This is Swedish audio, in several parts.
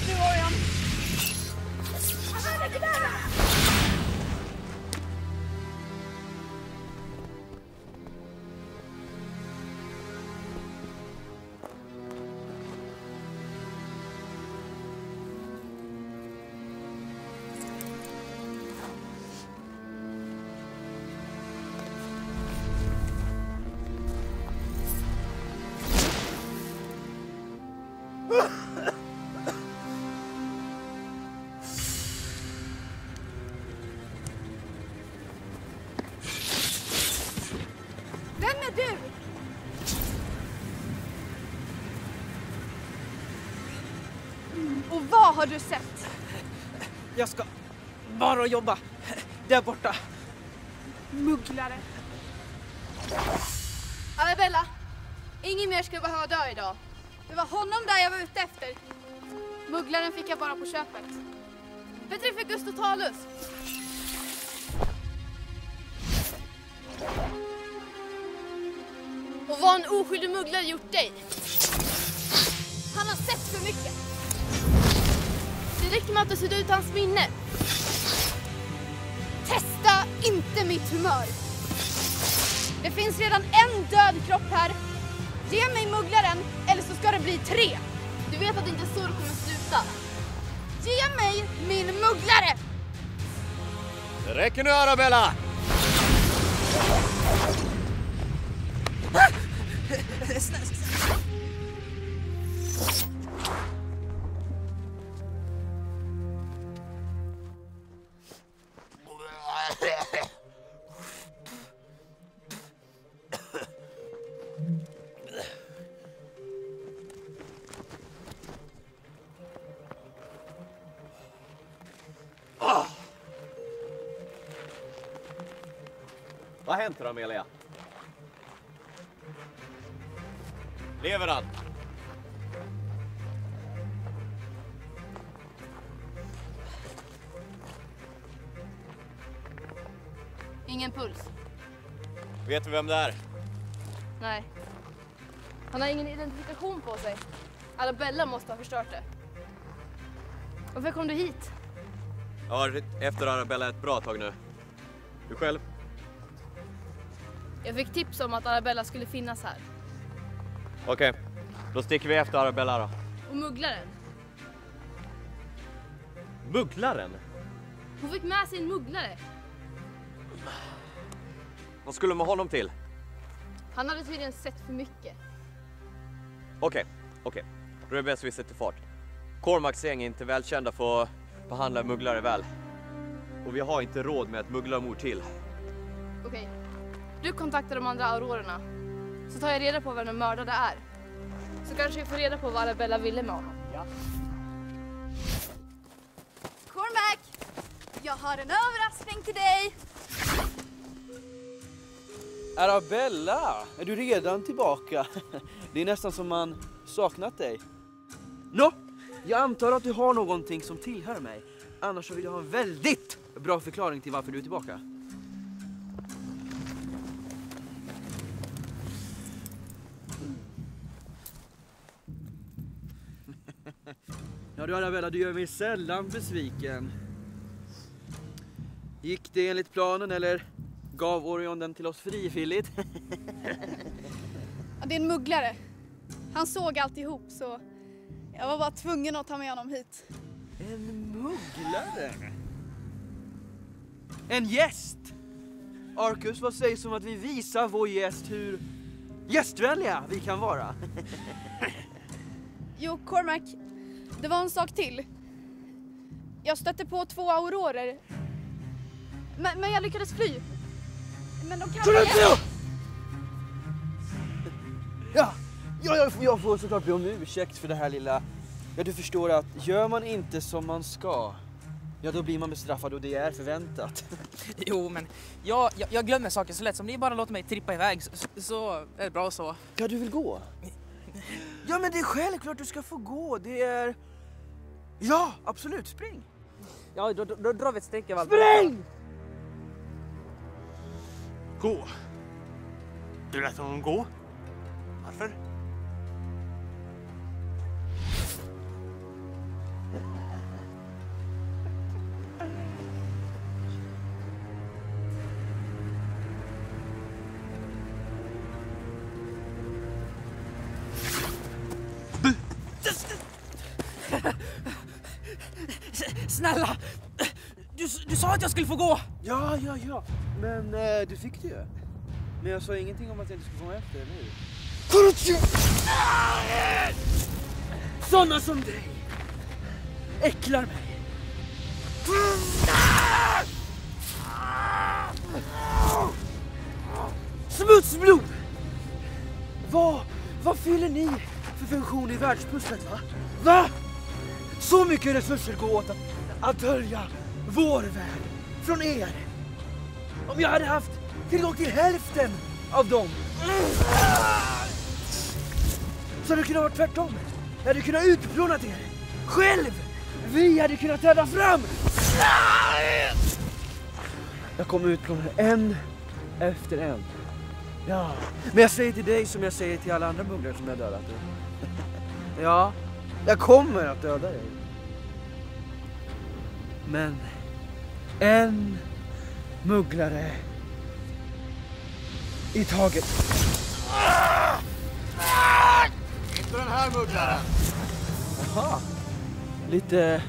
Uçuyorum. Hadi gidelim. Har du sett? Jag ska bara jobba där borta. Mugglare. Arabella, ingen mer ska behöva dö idag. Det var honom där jag var ute efter. Mugglaren fick jag bara på köpet. Petrificus totalus. Och vad en oskyldig mugglare gjort dig? Han har sett för mycket. Räcker med att du suddat ut hans minne. Testa inte mitt humör. Det finns redan en död kropp här. Ge mig mugglaren eller så ska det bli tre. Du vet att det inte är så det kommer sluta. Ge mig min mugglare! Det räcker nu Arabella! Vad har hänt då Amelia? Lever han? Ingen puls. Vet vi vem det är? Nej. Han har ingen identifikation på sig. Arabella måste ha förstört det. Varför kom du hit? Jag har varit efter Arabella ett bra tag nu. Du själv? Jag fick tips om att Arabella skulle finnas här. Okej, då sticker vi efter Arabella då. Och mugglaren. Mugglaren? Hon fick med sig en mugglare. Vad skulle man honom till? Han hade tydligen sett för mycket. Okej, okej. Då är det bäst vi sätter fart. Cormacs gäng är inte välkända för att behandla mugglare väl. Och vi har inte råd med ett mugglarmord till. Okej. Du kontaktar de andra aurorerna. Så tar jag reda på vem den mördade är. Så kanske vi får reda på vad Arabella ville med honom. Ja. Cormac! Jag har en överraskning till dig! Arabella, är du redan tillbaka? Det är nästan som man saknat dig. Nå, jag antar att du har någonting som tillhör mig. Annars så vill jag ha en väldigt bra förklaring till varför du är tillbaka. Ja du Arabella, du gör mig sällan besviken. Gick det enligt planen eller gav Orion den till oss frivilligt? Ja, det är en mugglare. Han såg alltihop så jag var bara tvungen att ta med honom hit. En mugglare? En gäst? Arcus, vad sägs om att vi visar vår gäst hur gästvänliga vi kan vara? Jo, Cormac, det var en sak till. Jag stötte på två aurorer. Men, men jag lyckades fly. Men de kan... Ja, ja jag, jag får såklart be om ursäkt för det här lilla... Ja, du förstår att gör man inte som man ska, ja då blir man bestraffad och det är förväntat. Jo, men jag, jag, jag glömmer saker så lätt. Om ni bara låter mig trippa iväg så, så är det bra så. Ja, du vill gå? Ja, men det är självklart du ska få gå. Det är... Ja, absolut. Spring! Ja, då, då, då drar vi ett streck av allt. Spring! Gå. Du lät honom gå. Varför? Snälla! Du, du sa att jag skulle få gå! Ja, ja, ja. Men eh, du fick det ju. Men jag sa ingenting om att jag inte skulle komma efter, eller hur? Såna som dig äcklar mig. Smutsblod! Vad, vad fyller ni för funktion i världspusslet, va? Va? Så mycket resurser går åt att, att dölja vår värld från er. Om jag hade haft tillgång till hälften av dem så hade det kunnat vara tvärtom. Jag hade kunnat utplåna er. Själv! Vi hade kunnat träda fram! Jag kommer utplåna er en efter en. Ja, men jag säger till dig som jag säger till alla andra mugglare som jag dödat. Ja, jag kommer att döda dig. Men en mugglare i taget. Inte den här mugglaren! Jaha. Lite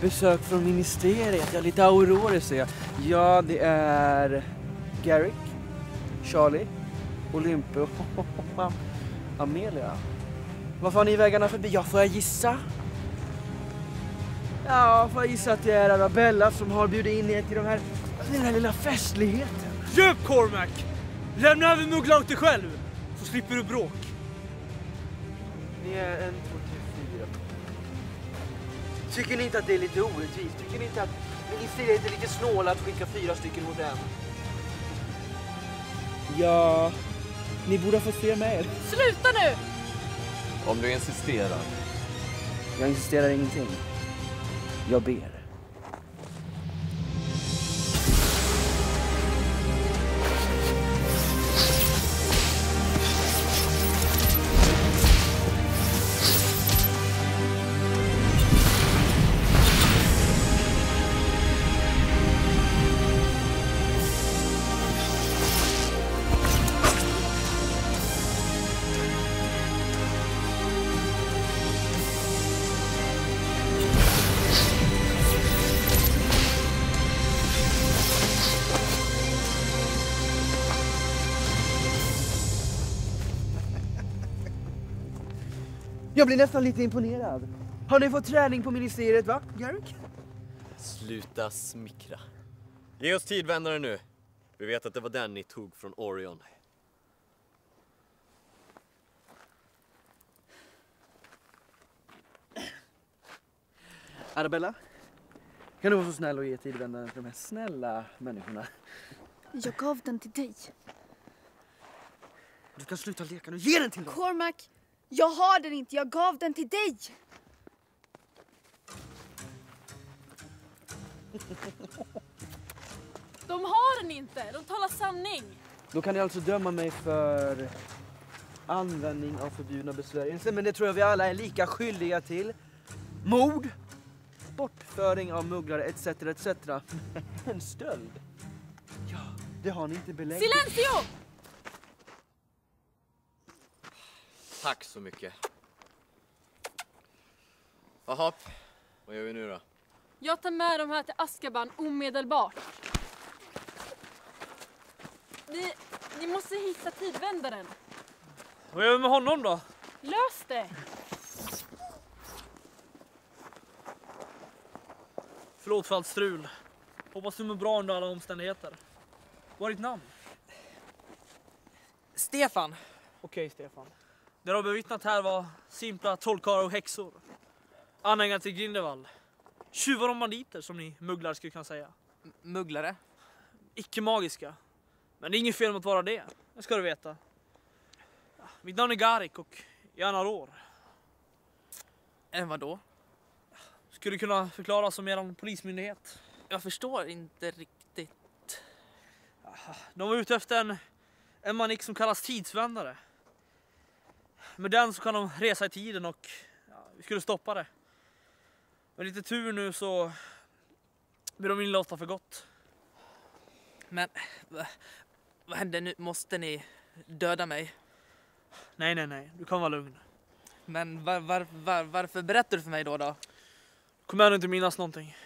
besök från ministeriet, ja lite aurorer ser jag. Ja, det är Garrick, Charlie, Olympe och Amelia. Vad får ni vägarna förbi? Ja, får jag gissa? Ja, får jag gissa att det är Arabella som har bjudit in er till de här, den här lilla festligheten. Köp Cormac! Lämna över mugglaren till själv, så slipper du bråk. Ni är en, två, tre, fyra. Tycker ni inte att det är lite orättvist? Tycker ni inte att ministeriet är lite snåla att skicka fyra stycken mot en? Ja, ni borde ha fått fler med er. Sluta nu! Om du insisterar. Jag insisterar ingenting. Jag ber. Jag blir nästan lite imponerad. Har ni fått träning på ministeriet va, Garrick? Sluta smickra. Ge oss tidvändare nu. Vi vet att det var den ni tog från Orion. Arabella? Kan du vara så snäll och ge tidvändaren till de här snälla människorna? Jag gav den till dig. Du kan sluta leka nu, ge den till dem! Cormac, jag har den inte. Jag gav den till dig. De har den inte! De talar sanning! Då kan ni alltså döma mig för användning av förbjudna besvärjelser, men det tror jag vi alla är lika skyldiga till. Mord, bortföring av mugglare etc. etc. Men stöld? Ja, det har ni inte belägg. Silencio! Tack så mycket. Jaha, vad gör vi nu då? Jag tar med de här till Askaban omedelbart. Ni, ni måste hitta tidvändaren. Vad gör vi med honom då? Lös det! Förlåt för allt strul. Hoppas du mår bra under alla omständigheter. Vad är ditt namn? Stefan, Okej Stefan. Det de har bevittnat här var simpla trollkarlar och häxor. Anhängare till Grindelwald. Tjuvar och banditer som ni mugglare skulle kunna säga. m- mugglare. Icke magiska. Men det är inget fel med att vara det. Det ska du veta. Mitt namn är Garik och jag är en Auror. Än vadå? Skulle kunna förklara som er polismyndighet. Jag förstår inte riktigt. De var ute efter en, en manik som kallas tidsvändare. Med den så kan de resa i tiden och ja, vi skulle stoppa det. Med lite tur nu så blir de inlåsta för gott. Men va, vad händer nu? Måste ni döda mig? Nej, nej, nej, du kan vara lugn. Men var, var, var, varför berättar du för mig då? då? Kommer jag inte minnas någonting?